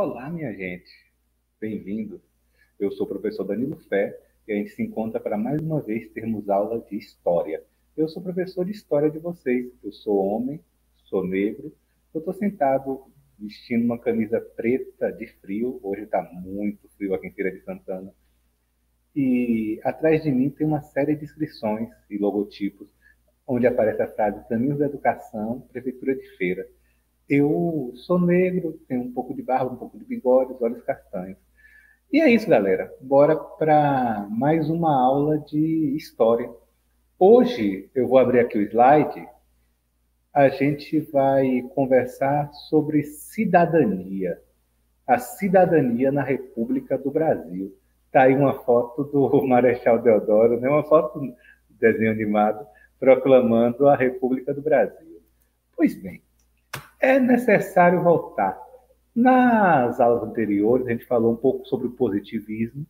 Olá, minha gente. Bem-vindo. Eu sou o professor Danilo Fé e a gente se encontra para mais uma vez termos aula de história. Eu sou professor de história de vocês. Eu sou homem, sou negro. Eu estou sentado vestindo uma camisa preta de frio. Hoje está muito frio aqui em Feira de Santana. E atrás de mim tem uma série de inscrições e logotipos onde aparece a frase Caminhos da Educação, Prefeitura de Feira. Eu sou negro, tenho um pouco de barba, um pouco de bigode, olhos castanhos. E é isso, galera. Bora para mais uma aula de história. Hoje eu vou abrir aqui o slide. A gente vai conversar sobre cidadania. A cidadania na República do Brasil. Tá aí uma foto do Marechal Deodoro, né? uma foto desenho animado proclamando a República do Brasil. Pois bem, é necessário voltar. Nas aulas anteriores, a gente falou um pouco sobre o positivismo,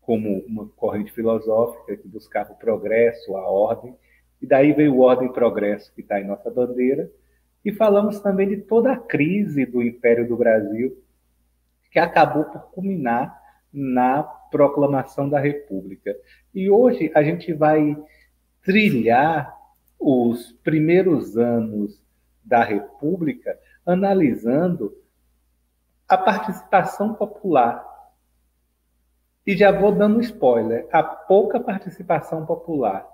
como uma corrente filosófica que buscava o progresso, a ordem, e daí veio o ordem e progresso que está em nossa bandeira, e falamos também de toda a crise do Império do Brasil, que acabou por culminar na proclamação da República. E hoje a gente vai trilhar os primeiros anos da República analisando a participação popular. E já vou dando spoiler: a pouca participação popular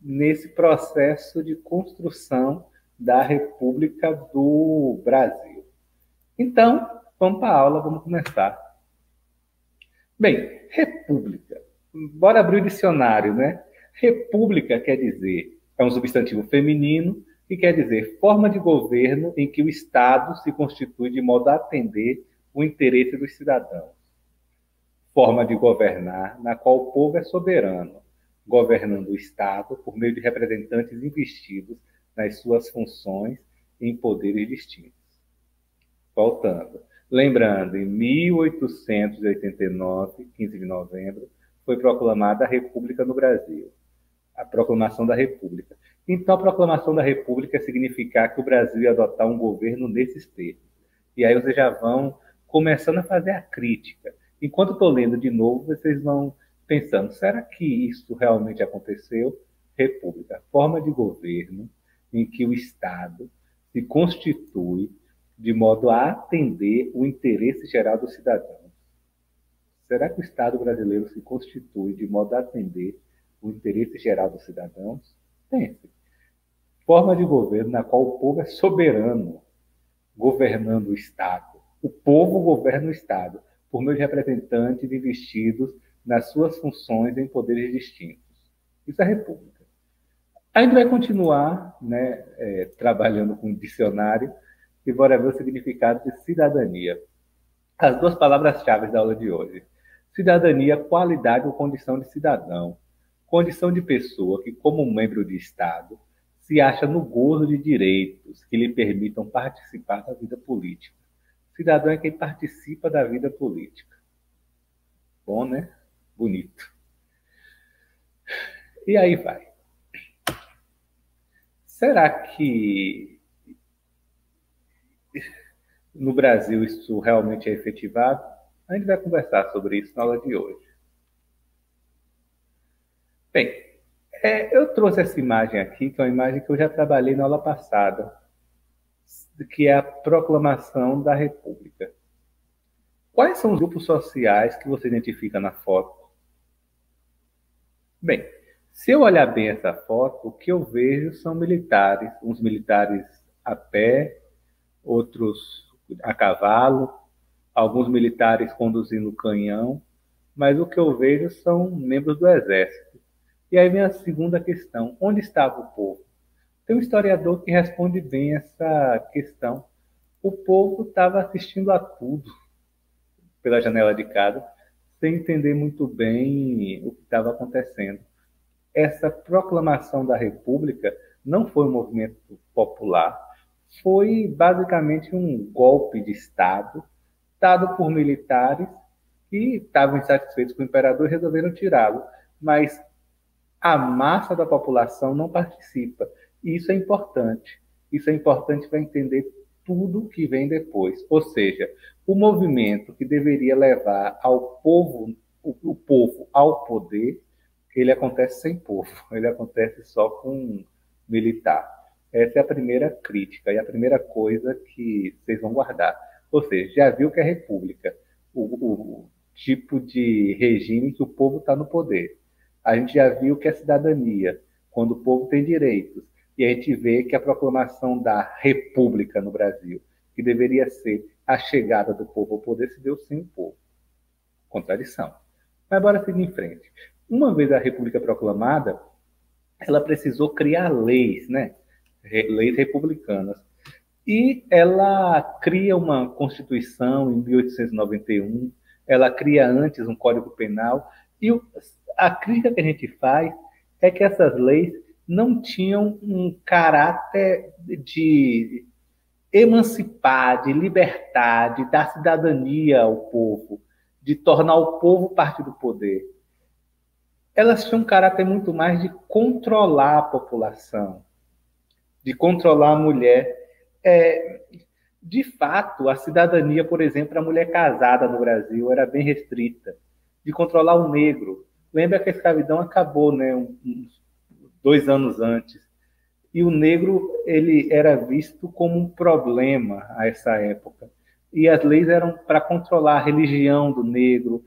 nesse processo de construção da República do Brasil. Então, vamos para a aula, vamos começar. Bem, República. Bora abrir o dicionário, né? República quer dizer, é um substantivo feminino que quer dizer forma de governo em que o Estado se constitui de modo a atender o interesse dos cidadãos. Forma de governar na qual o povo é soberano, governando o Estado por meio de representantes investidos nas suas funções em poderes distintos. Voltando. Lembrando, em 1889, 15 de novembro, foi proclamada a República no Brasil. A proclamação da República. Então, a proclamação da República significar que o Brasil ia adotar um governo nesses termos. E aí vocês já vão começando a fazer a crítica. Enquanto estou lendo de novo, vocês vão pensando: será que isso realmente aconteceu? República, forma de governo em que o Estado se constitui de modo a atender o interesse geral dos cidadãos. Será que o Estado brasileiro se constitui de modo a atender o interesse geral dos cidadãos? Pense. Forma de governo na qual o povo é soberano, governando o Estado. O povo governa o Estado, por de representantes investidos nas suas funções em poderes distintos. Isso é república. A gente vai continuar né, é, trabalhando com dicionário e bora ver o significado de cidadania. As duas palavras-chave da aula de hoje. Cidadania, qualidade ou condição de cidadão condição de pessoa que, como membro de Estado, se acha no gozo de direitos que lhe permitam participar da vida política. Cidadão é quem participa da vida política. Bom, né? Bonito. E aí vai. Será que no Brasil isso realmente é efetivado? A gente vai conversar sobre isso na aula de hoje. Bem, é, eu trouxe essa imagem aqui, que é uma imagem que eu já trabalhei na aula passada, que é a proclamação da República. Quais são os grupos sociais que você identifica na foto? Bem, se eu olhar bem essa foto, o que eu vejo são militares, uns militares a pé, outros a cavalo, alguns militares conduzindo canhão, mas o que eu vejo são membros do exército. E aí vem a segunda questão: onde estava o povo? Tem um historiador que responde bem essa questão. O povo estava assistindo a tudo pela janela de casa, sem entender muito bem o que estava acontecendo. Essa proclamação da República não foi um movimento popular, foi basicamente um golpe de Estado dado por militares que estavam insatisfeitos com o imperador e resolveram tirá-lo. Mas a massa da população não participa. Isso é importante. Isso é importante para entender tudo que vem depois. Ou seja, o movimento que deveria levar ao povo, o, o povo ao poder, ele acontece sem povo, ele acontece só com militar. Essa é a primeira crítica e a primeira coisa que vocês vão guardar. Ou seja, já viu que a República, o, o tipo de regime que o povo está no poder. A gente já viu que a cidadania, quando o povo tem direitos, e a gente vê que a proclamação da República no Brasil, que deveria ser a chegada do povo ao poder, se deu sem o povo. Contradição. Mas bora seguir em frente. Uma vez a República proclamada, ela precisou criar leis, né? Leis republicanas. E ela cria uma Constituição em 1891, ela cria antes um Código Penal, e a crítica que a gente faz é que essas leis não tinham um caráter de emancipar, de libertar, de dar cidadania ao povo, de tornar o povo parte do poder. Elas tinham um caráter muito mais de controlar a população, de controlar a mulher. É, de fato, a cidadania, por exemplo, a mulher casada no Brasil era bem restrita, de controlar o negro. Lembra que a escravidão acabou, né, uns dois anos antes. E o negro ele era visto como um problema a essa época. E as leis eram para controlar a religião do negro,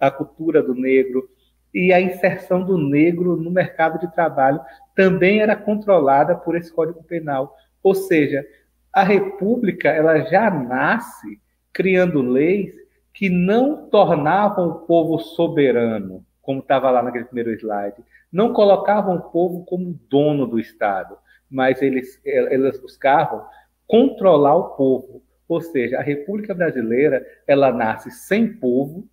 a cultura do negro, e a inserção do negro no mercado de trabalho também era controlada por esse Código Penal. Ou seja, a República ela já nasce criando leis que não tornavam o povo soberano, como estava lá naquele primeiro slide, não colocavam o povo como dono do Estado, mas eles, elas buscavam controlar o povo. Ou seja, a República Brasileira ela nasce sem povo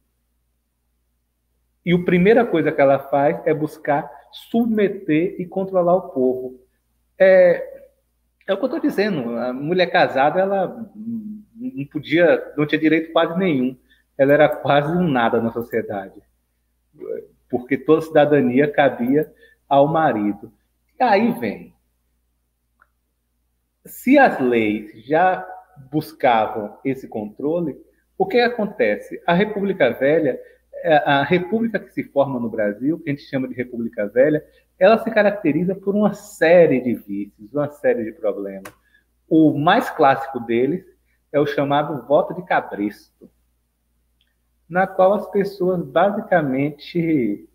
e a primeira coisa que ela faz é buscar submeter e controlar o povo. É, é o que eu estou dizendo. A mulher casada ela não podia, não tinha direito quase nenhum. Ela era quase um nada na sociedade porque toda cidadania cabia ao marido. E aí vem. Se as leis já buscavam esse controle, o que acontece? A República Velha, é, a república que se forma no Brasil, que a gente chama de República Velha, ela se caracteriza por uma série de vícios, uma série de problemas. O mais clássico deles é o chamado voto de cabresto na qual as pessoas basicamente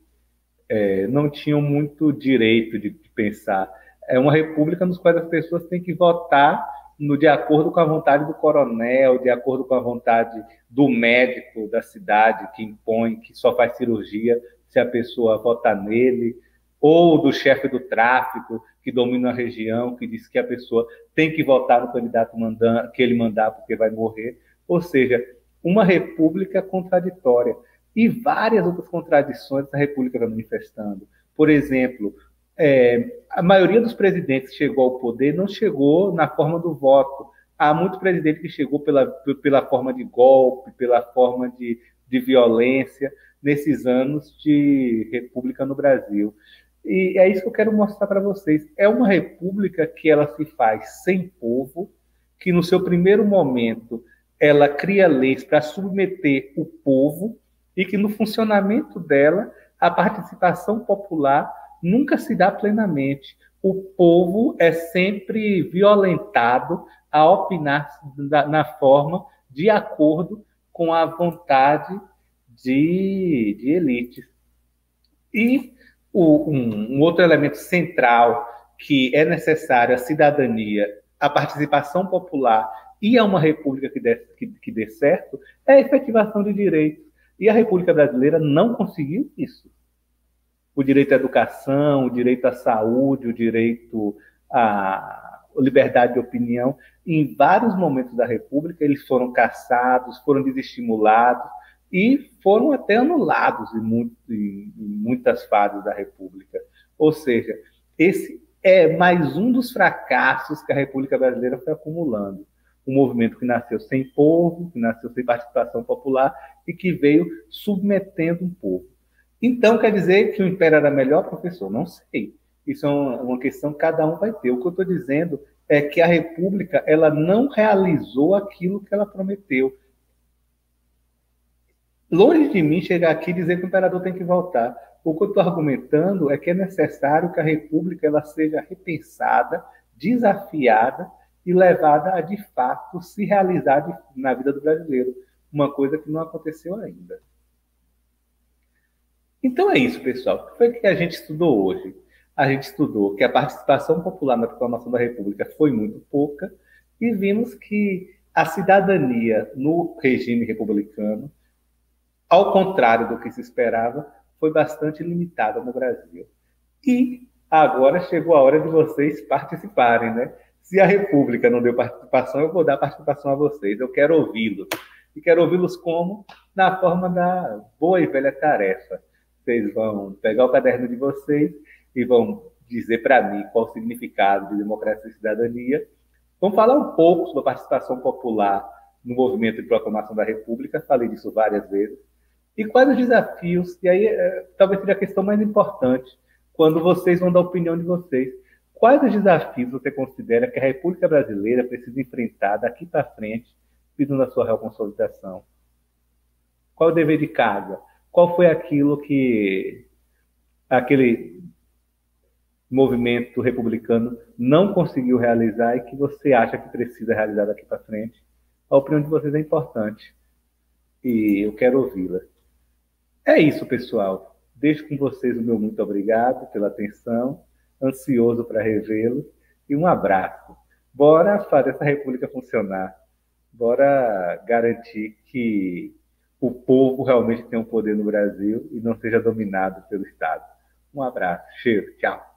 é, não tinham muito direito de, de, pensar. É uma república nos quais as pessoas têm que votar no, de acordo com a vontade do coronel, de acordo com a vontade do médico da cidade que impõe que só faz cirurgia se a pessoa votar nele, ou do chefe do tráfico que domina a região, que diz que a pessoa tem que votar no candidato mandando, que ele mandar porque vai morrer. Ou seja, uma república contraditória. E várias outras contradições essa república está manifestando. Por exemplo, é, a maioria dos presidentes que chegou ao poder não chegou na forma do voto. Há muito presidente que chegou pela, pela forma de golpe, pela forma de, de violência, nesses anos de república no Brasil. E é isso que eu quero mostrar para vocês. É uma república que ela se faz sem povo, que no seu primeiro momento ela cria leis para submeter o povo e que no funcionamento dela a participação popular nunca se dá plenamente. O povo é sempre violentado a opinar na forma de acordo com a vontade de, de elites. E o, um, um outro elemento central que é necessário a cidadania, a participação popular e a uma república que dê, que, que dê certo é a efetivação de direitos. E a República Brasileira não conseguiu isso. O direito à educação, o direito à saúde, o direito à liberdade de opinião, em vários momentos da República, eles foram caçados, foram desestimulados e foram até anulados em, muito, em, em muitas fases da República. Ou seja, esse é mais um dos fracassos que a República Brasileira foi acumulando um movimento que nasceu sem povo, que nasceu sem participação popular e que veio submetendo um povo. Então, quer dizer que o Império era melhor, professor? Não sei. Isso é uma questão que cada um vai ter. O que eu estou dizendo é que a República ela não realizou aquilo que ela prometeu. Longe de mim chegar aqui e dizer que o imperador tem que voltar. O que eu estou argumentando é que é necessário que a República ela seja repensada, desafiada e levada a, de fato, se realizar na vida do brasileiro. Uma coisa que não aconteceu ainda. Então é isso, pessoal. O foi que a gente estudou hoje? A gente estudou que a participação popular na proclamação da República foi muito pouca e vimos que a cidadania no regime republicano, ao contrário do que se esperava, foi bastante limitada no Brasil. E agora chegou a hora de vocês participarem, né? Se a República não deu participação, eu vou dar participação a vocês. Eu quero ouvi-los. E quero ouvi-los como? Na forma da boa e velha tarefa vocês vão pegar o caderno de vocês e vão dizer para mim qual o significado de democracia e cidadania. Vamos falar um pouco sobre a participação popular no movimento de proclamação da República, falei disso várias vezes. E quais os desafios, e aí é, talvez seja a questão mais importante, quando vocês vão dar a opinião de vocês. Quais os desafios você considera que a República Brasileira precisa enfrentar daqui para frente, visando a sua real consolidação? Qual o dever de casa? qual foi aquilo que aquele movimento republicano não conseguiu realizar e que você acha que precisa realizar daqui para frente. A opinião de vocês é importante e eu quero ouvi-la. É isso, pessoal. Deixo com vocês o meu muito obrigado pela atenção, ansioso para revê-los e um abraço. Bora fazer essa república funcionar. Bora garantir que o povo realmente tenha um poder no Brasil e não seja dominado pelo Estado. Um abraço, cheiro, tchau.